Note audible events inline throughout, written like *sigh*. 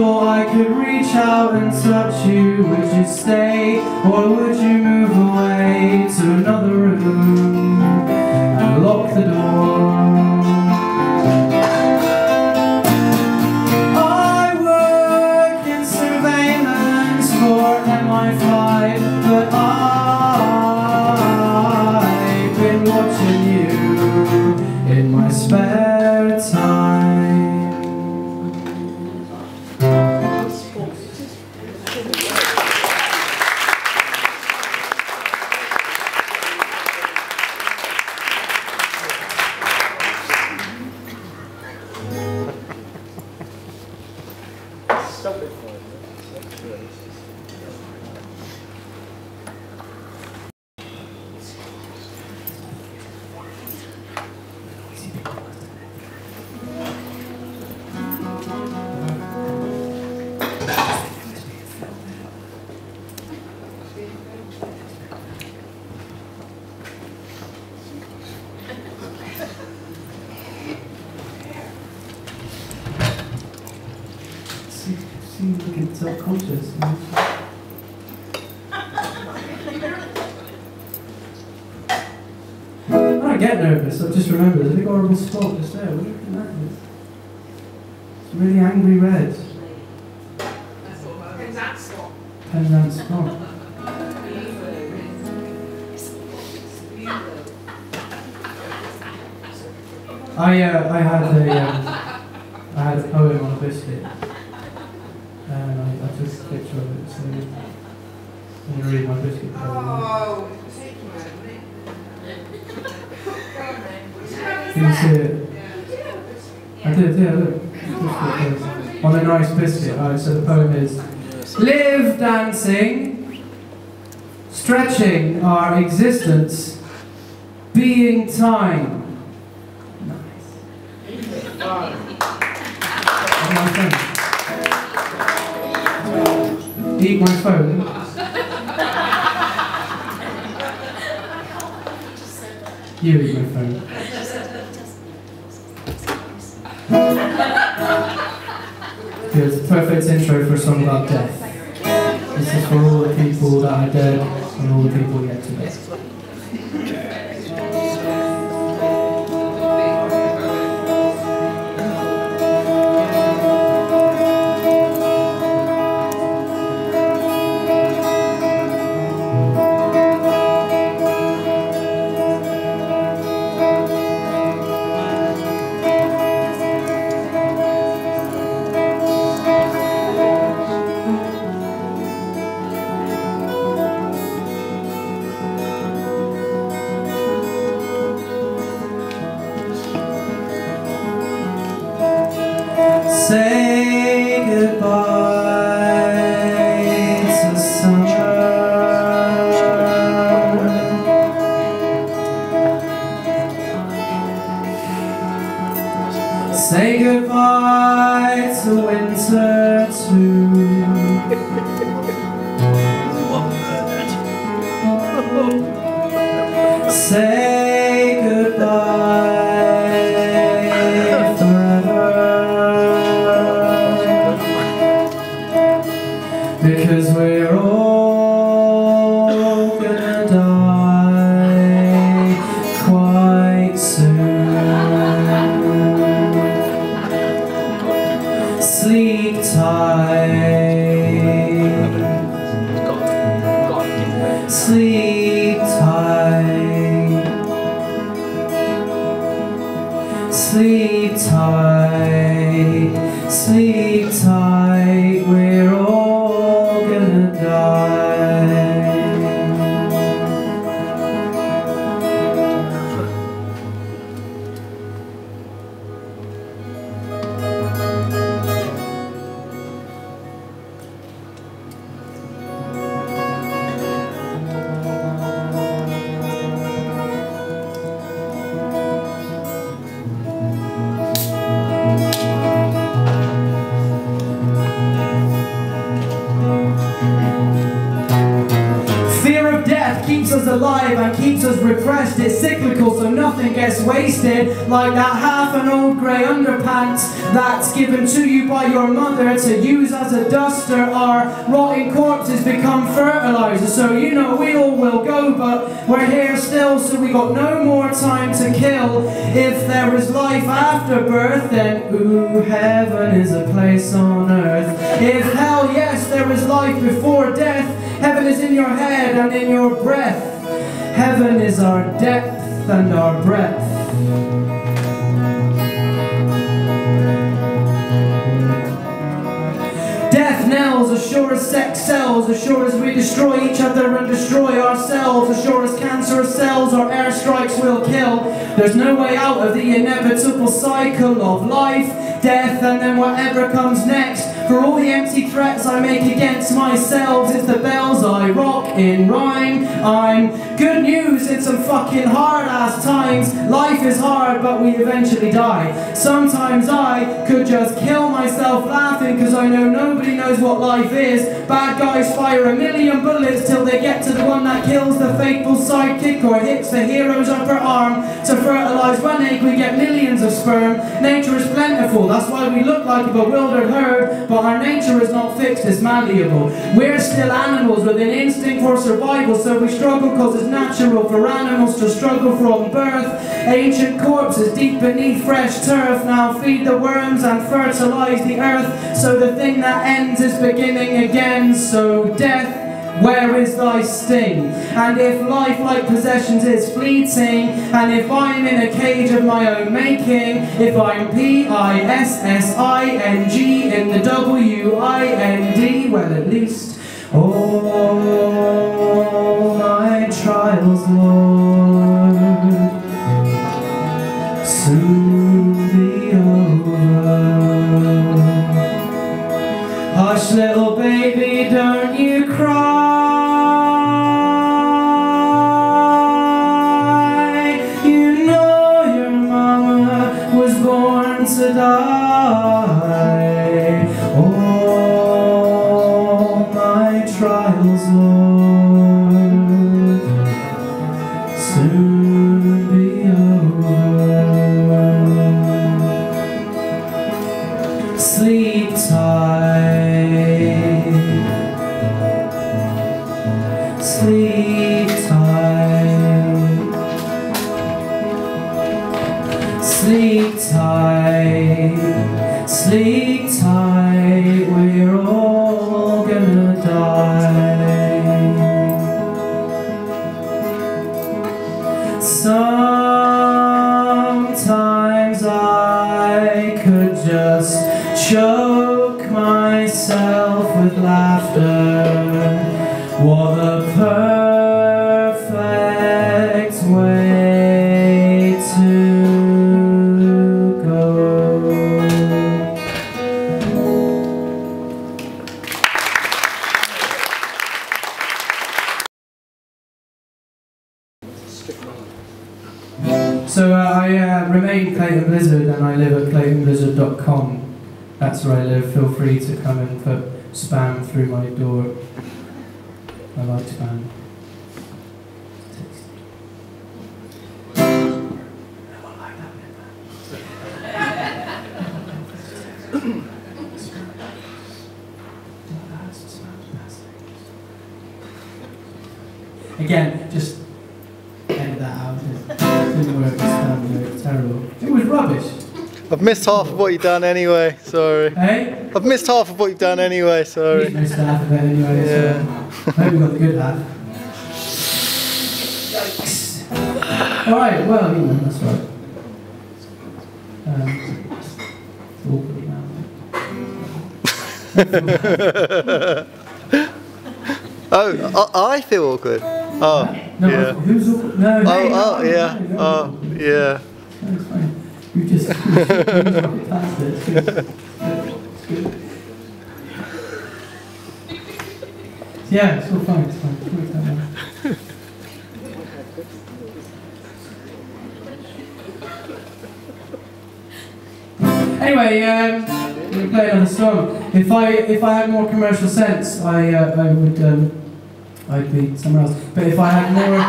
thought I could reach out and touch you, would you stay or would you move away to another room and lock the door? You know? When I get nervous, I just remember there's a big horrible spot just there. What do you think that is? It's a really angry red. Penzance spot. I uh, I had a um, I had a poem on a biscuit, and I, I took a picture of it. So I'm read my biscuit poem. Oh, Can you see it? I did, yeah, look. Biscuit. On a nice biscuit. Alright, so the poem is Live dancing, stretching our existence, being time. Nice. On Eat my phone. You eat my phone. Good. Perfect intro for a song about death. This is for all the people that are dead and all the people yet to be. Because we're all gonna die quite soon. Sleep tight. Sleep tight. Sleep tight. Sleep tight. Us. It's cyclical, so nothing gets wasted. Like that half an old grey underpants that's given to you by your mother to use as a duster. Our rotting corpses become fertilizer. So you know we all will go, but we're here still, so we got no more time to kill. If there is life after birth, then ooh, heaven is a place on earth. If hell, yes, there is life before death, heaven is in your head and in your breath. Heaven is our depth and our breadth. Death knells as sure as sex sells, as sure as we destroy each other and destroy ourselves, as sure as cancerous cells or airstrikes will kill. There's no way out of the inevitable cycle of life, death, and then whatever comes next. For all the empty threats I make against myself, it's the bells I rock in rhyme. I'm good news in some fucking hard ass times. Life is hard, but we eventually die. Sometimes I could just kill myself laughing because I know nobody knows what life is. Bad guys fire a million bullets till they get to the one that kills the faithful sidekick or hits the hero's upper arm. To fertilize one egg, we get millions of sperm. Nature is plentiful, that's why we look like a bewildered herd. But our nature is not fixed, it's malleable. We're still animals with an instinct for survival, so we struggle because it's natural for animals to struggle from birth. Ancient corpses deep beneath fresh turf now feed the worms and fertilize the earth. So the thing that ends is beginning again. So death. Where is thy sting? And if life like possessions is fleeting, and if I'm in a cage of my own making, if I'm P-I-S-S-I-N-G in the W-I-N-D, well at least all my trials, Lord, soon be over. Hush, little baby, don't you cry. Sleep tight. Sleep tight. Sleep tight. Sleep tight. We're all gonna die. Sometimes I could just choke myself with laughter. What a perfect way to go. So uh, I uh, remain Clayton Blizzard and I live at claytonblizzard.com. That's where I live. Feel free to come and put spam through my door. I like spam. Again, just edit that out. It didn't work. Terrible. It's terrible. It was rubbish. I've missed half of what you've done anyway, sorry. Hey? I've missed half of what you've done anyway, sorry. missed half of it anyway. Yeah. So hope you got the good half. Yikes. Alright, well, you know, that's right. Um, it's awkward now. *laughs* Oh, I, I feel awkward. Oh, No, yeah. who's awkward? No, Oh, no, oh, yeah. Oh, yeah. Fine. You just you it. Yeah, it's all fine. It's fine. It's well. Anyway, um, we play another song. If I if I had more commercial sense, I uh, I would um, I'd be somewhere else. But if I had more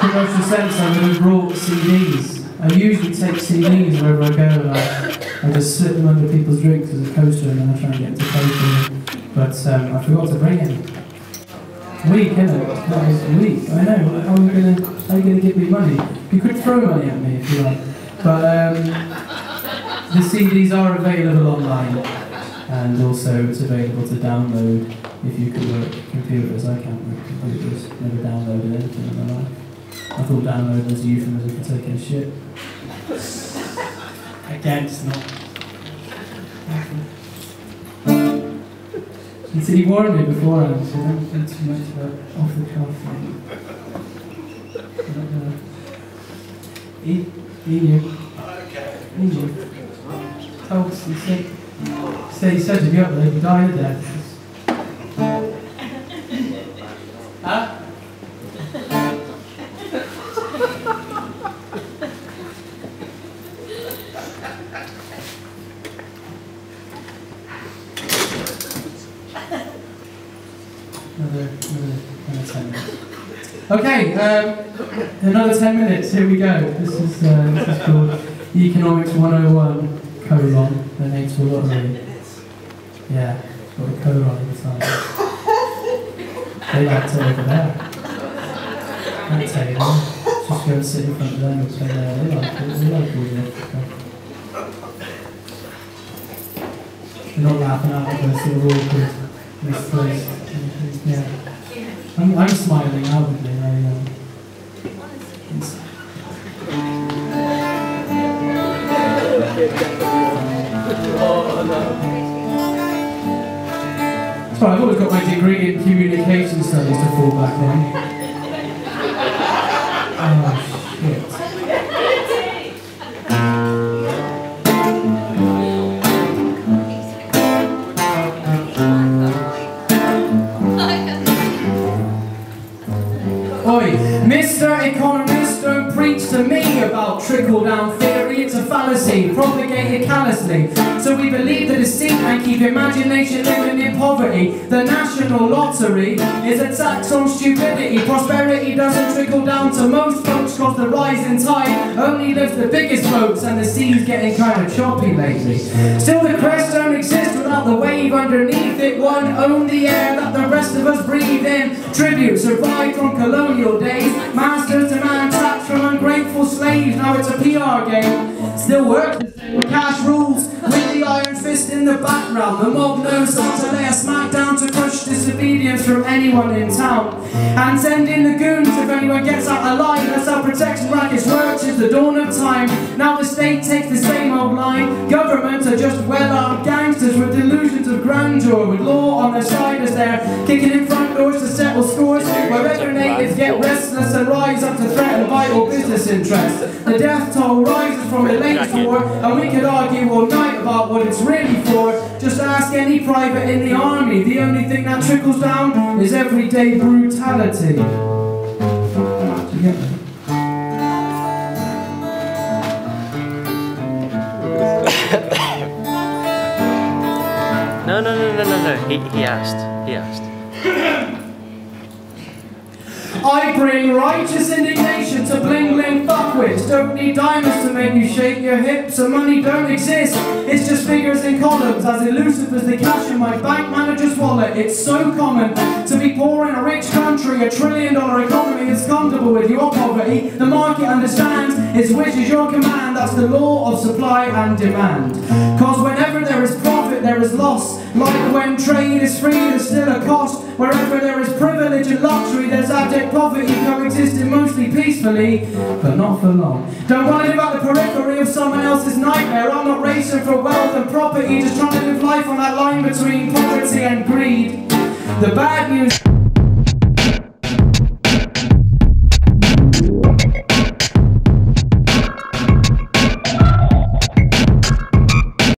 commercial sense, I would have brought CDs. I usually take CDs wherever I go, and I, just slip them under people's drinks as a coaster, and then I try and get to them. But um, I forgot to bring any. Weak, isn't it? That is weak. I know. How are you gonna How are you gonna give me money? You could throw money at me if you like. But um, the CDs are available online, and also it's available to download if you can work computers. I can't work computers. Never downloaded anything in my life. I thought download was a euphemism for taking a shit. Again, it's not. You see, he warned me beforehand, so don't think too much about off the cuff. thing. Uh, Gonna- He, he knew. He knew. Told us, he said, said he said to be up there, he died of um, another 10 minutes, here we go. This is, uh, this is called Economics 101, colon, the names for lottery. Yeah, it's got a colon in the side. They like to over there. That table, just go and sit in front of them and play there. They like it, they like all the. They're not laughing at it, they're sort of awkward, misplaced. Yeah. I'm, I'm smiling outwardly. I've always got my degree in communication studies to fall back on. To me about trickle down theory. It's a fallacy, propagated callously. So we believe the deceit and keep imagination living in poverty. The national lottery is a tax on stupidity. Prosperity doesn't trickle down to most folks cause the rising tide only lifts the biggest boats and the sea's getting kind of choppy lately. Still the crest don't exist without the wave underneath it. One own the air that the rest of us breathe in. Tribute survived from colonial days. Masters ungrateful slaves. Now it's a PR game. Still works the. Cash rules with the iron fist in the background. The mob knows how to lay a smack down to crush disobedience from anyone in town. And send in the goons if anyone gets out alive. That's how protection rackets work since the dawn of time. Now the state takes the same old line. Governments are just well-armed gangsters with delusions of grandeur, with law on their side as they're kicking in front doors to settle vital business interests. The death toll rises from the late war, and we could argue all night about what it's really for. Just ask any private in the army. The only thing that trickles down is everyday brutality. Do you get that? No, no, no, no, no, no. He, he asked. He asked. *laughs* I bring righteous indignation to bling bling fuckwits. Don't need diamonds to make you shake your hips. and money don't exist. It's just figures in columns, as elusive as the cash in my bank manager's wallet. It's so common to be poor in a rich country, a trillion dollar economy is comfortable with your poverty. The market understands its wish is your command. That's the law of supply and demand. Cause whenever there is profit, there is loss. Like when trade is free, there's still a cost. Wherever there is privilege and luxury, there's abject poverty coexisting mostly peacefully, but not for long. Don't want about the periphery of someone else's nightmare. I'm not racing for wealth and property, just trying to live life on that line between poverty and greed. The bad news.